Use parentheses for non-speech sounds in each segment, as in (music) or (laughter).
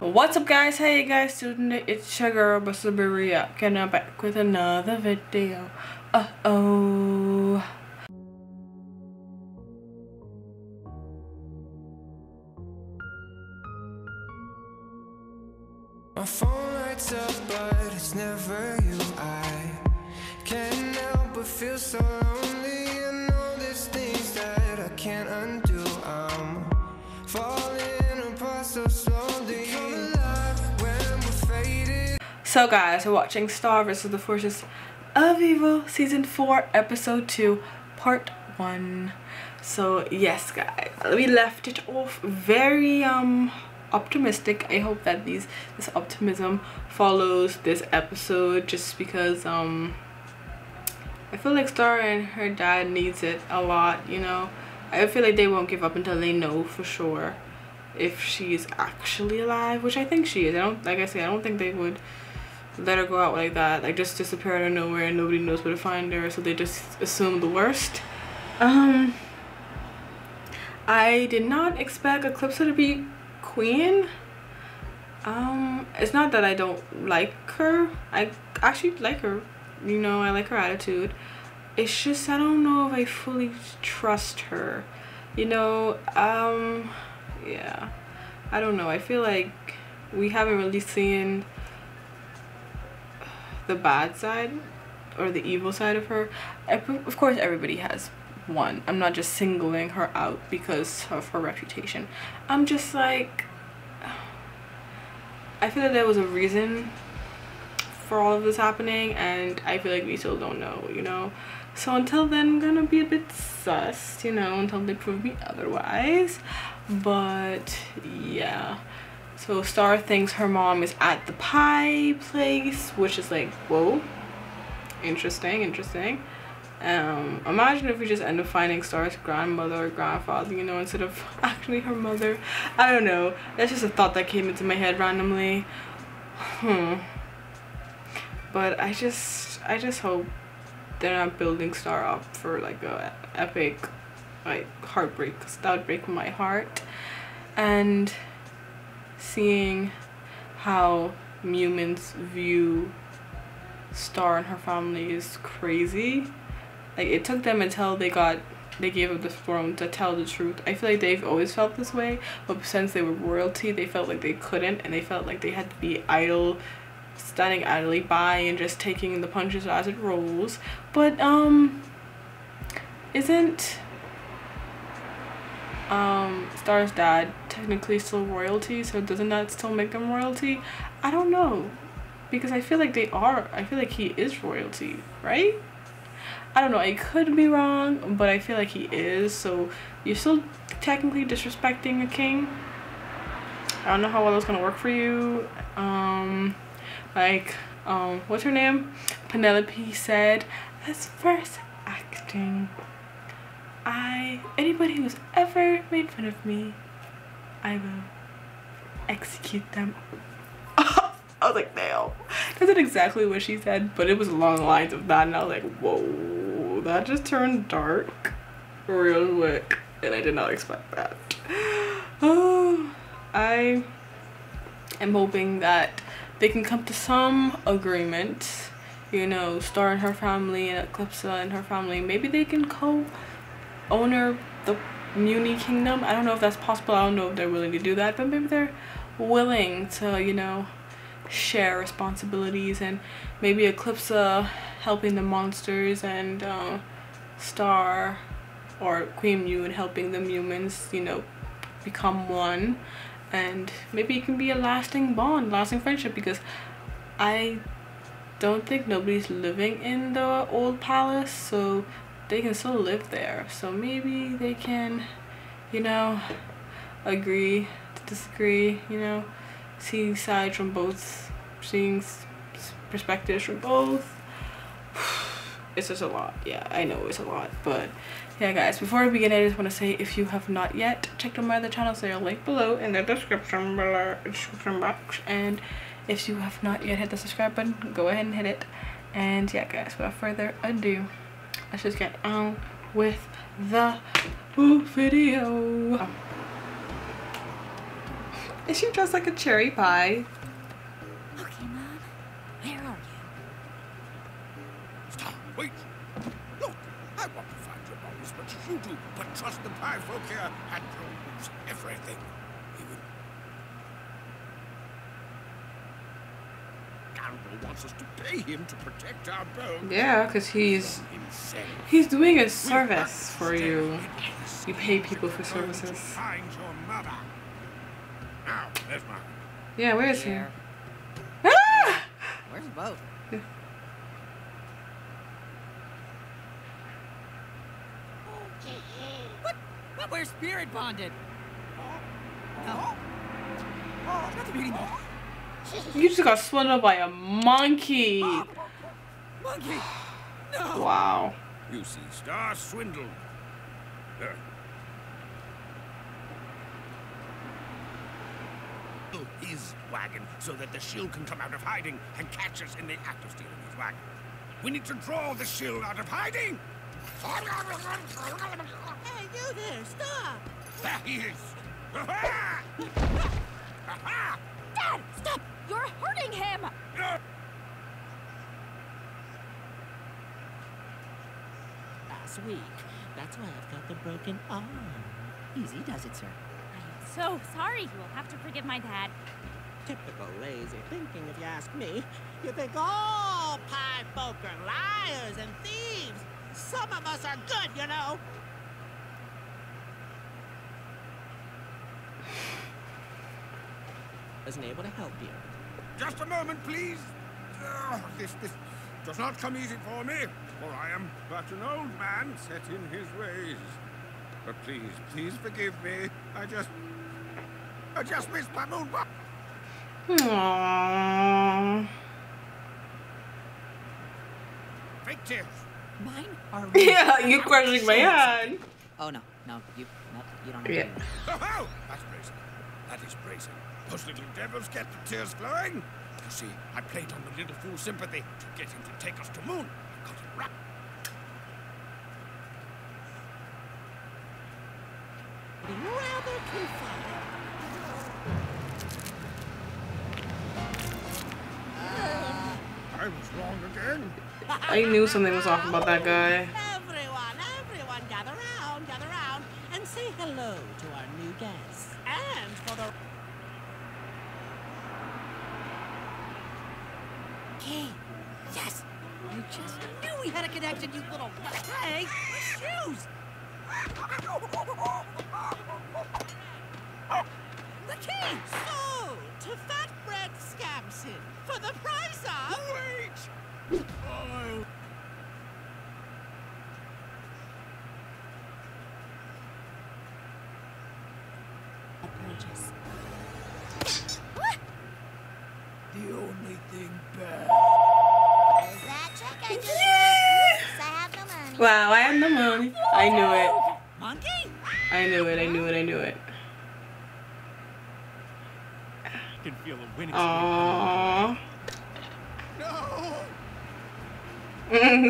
What's up guys, how you guys doing? It's your girl Bustaberia and I'm back with another video. Uh oh. My phone lights up, but it's never you. I can't help but feel so So guys, we're watching Star vs. the Forces of Evil Season 4 Episode 2 Part 1. So yes guys, we left it off very um optimistic. I hope that these this optimism follows this episode just because um I feel like Star and her dad needs it a lot, you know. I feel like they won't give up until they know for sure if she's actually alive, which I think she is. I don't like I said, I don't think they would let her go out like that, like just disappear out of nowhere and nobody knows where to find her, so they just assume the worst. Um I did not expect Eclipsa to be queen. Um it's not that I don't like her. I actually like her. You know, I like her attitude. It's just I don't know if I fully trust her. You know, um yeah. I don't know. I feel like we haven't really seen the bad side or the evil side of her. Of course, everybody has one. I'm not just singling her out because of her reputation. I'm just like, I feel like there was a reason for all of this happening and I feel like we still don't know, you know? So until then, I'm gonna be a bit sus, you know, until they prove me otherwise. But yeah. So Star thinks her mom is at the pie place, which is like, whoa. Interesting, interesting. Um, imagine if we just end up finding Star's grandmother or grandfather, you know, instead of (laughs) actually her mother. I don't know. That's just a thought that came into my head randomly. Hmm. But I just, I just hope they're not building Star up for like a epic, like heartbreak. Cause that would break my heart. And seeing how humans view Star and her family is crazy. Like it took them until they got they gave up the throne to tell the truth. I feel like they've always felt this way, but since they were royalty, they felt like they couldn't and they felt like they had to be idle, standing idly by and just taking the punches as it rolls. But um isn't um Star's dad technically still royalty, so doesn't that still make them royalty? I don't know. Because I feel like they are I feel like he is royalty, right? I don't know, I could be wrong, but I feel like he is, so you're still technically disrespecting a king. I don't know how well that's gonna work for you. Um like um what's her name? Penelope said that's first acting. I anybody who's ever made fun of me, I will execute them. (laughs) I was like, damn. That's not exactly what she said, but it was along the lines of that, and I was like, whoa, that just turned dark real quick, and I did not expect that. Oh, (sighs) I am hoping that they can come to some agreement. You know, Star and her family and Eclipsa and her family. Maybe they can co owner the Mewni Kingdom. I don't know if that's possible. I don't know if they're willing to do that, but maybe they're willing to, you know, share responsibilities and maybe Eclipsa helping the monsters and uh, Star or Queen Mew helping the humans, you know, become one. And maybe it can be a lasting bond, lasting friendship because I don't think nobody's living in the old palace, so they can still live there. So maybe they can you know agree to disagree you know see sides from both seeing perspectives from both. (sighs) It's just a lot. Yeah i know it's a lot but yeah guys before we begin i just want to say if you have not yet checked out my other channels they're linked below in the description below description box. And if you have not yet hit the subscribe button go ahead and hit it. And yeah guys without further ado let's just get on with the video (laughs) Is she dressed like a cherry pie? Okay, Mom. Where are you? Stop, wait. Look, I want to find your mom as much as you do, but trust the pie folk here, and knows everything. Wants us to pay him to protect our bones. Yeah, because he's he's doing a service for you. You pay people for services. Find your mother. Now, there's my. Yeah, where is he? Here. Ah! Where's the boat? What? But we're spirit bonded. No. It's not the beauty mark. You just got swallowed by a monkey. Monkey! No! Wow. You see, Star swindled. His wagon so that the shield can come out of hiding and catch us in the act of stealing his wagon. We need to draw the shield out of hiding. Hey, you there! Stop! There he is. Aha! (laughs) Aha! Dad, stop! You're hurting him! No! last week. That's why I've got the broken arm. Easy does it, sir. I'm so sorry. You will have to forgive my dad. Typical lazy thinking, if you ask me. You think all pie folk are liars and thieves. Some of us are good, you know. Wasn't able to help you. Just a moment, please. Oh, this, this does not come easy for me, for I am but an old man set in his ways. But please, please forgive me. I just, I just missed my moon. Aww. Fake tears. Mine are (laughs) Yeah, you crushing my hand. Oh no, no, you, no, you don't have Yeah. to. Oh, oh, that's brazen. That is brazen. Those little devils get the tears flowing. You see, I played on the little fool's sympathy to get him to take us to moon. I got it right. Rather confined. I was wrong again. I knew something was off about that guy. Everyone, everyone, gather round, gather round, and say hello to our new guests. For the Okay. Yes! You just knew we had a connection, you little... Hey, shoes! The key! So, to Fat Bread Scamson, for the price of... Wait! Oh, Purchase. the only thing bad. Is that check I just Yes! I have no money. Wow, I had no money. I knew it. Monkey? I knew it. I knew it. I knew it. I can feel a winning Aww. No!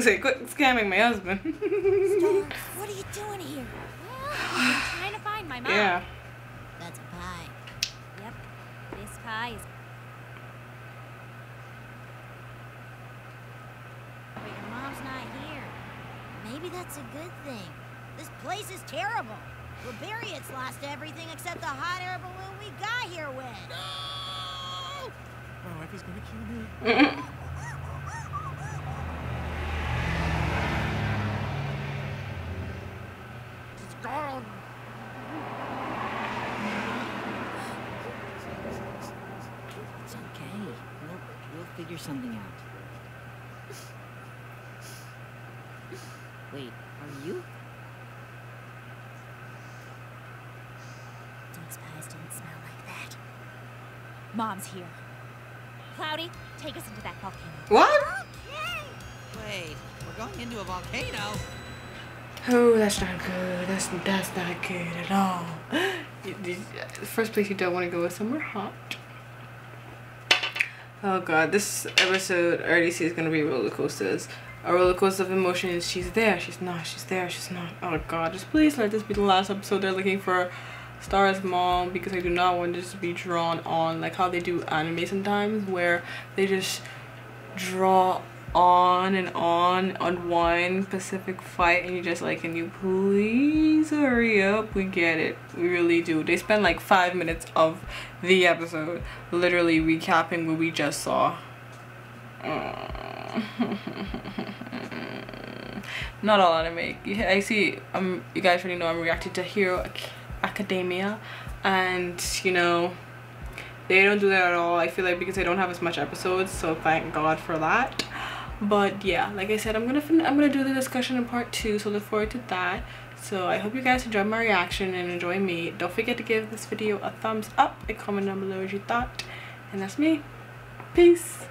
Say, quit scamming my husband. Star, (laughs) what are you doing here? (sighs) Well, I'm trying to find my mom. yeah. That's a pie. Yep. This pie is. But your mom's not here. Maybe that's a good thing. This place is terrible. Rebariot's lost everything except the hot air balloon we got here with. My wife is gonna kill me. It's gone. It's okay. We'll, we'll figure something out. Wait, are you? These pies don't smell like that. Mom's here. Cloudy, take us into that volcano. What? Wait, we're going into a volcano? Oh, that's not good. That's that's not good at all. (gasps) You- you- The first place you don't want to go is somewhere hot. Oh god, this episode I already see is gonna be roller coasters. A roller coaster of emotions. She's there, she's not, she's there, she's not. Oh god, just please let this be the last episode. They're looking for Star's mom because I do not want this to be drawn on like how they do anime sometimes where they just draw on and on on one specific fight and you're just like can you please hurry up we get it we really do they spend like five minutes of the episode literally recapping what we just saw uh, not all anime. Yeah, i see um you guys already know i'm reacting to hero academia and you know they don't do that at all i feel like because they don't have as much episodes so thank god for that. But yeah like i said i'm gonna i'm gonna do the discussion in part two so look forward to that. So i hope you guys enjoyed my reaction and enjoy me. Don't forget to give this video a thumbs up and comment down below what you thought. And that's me. Peace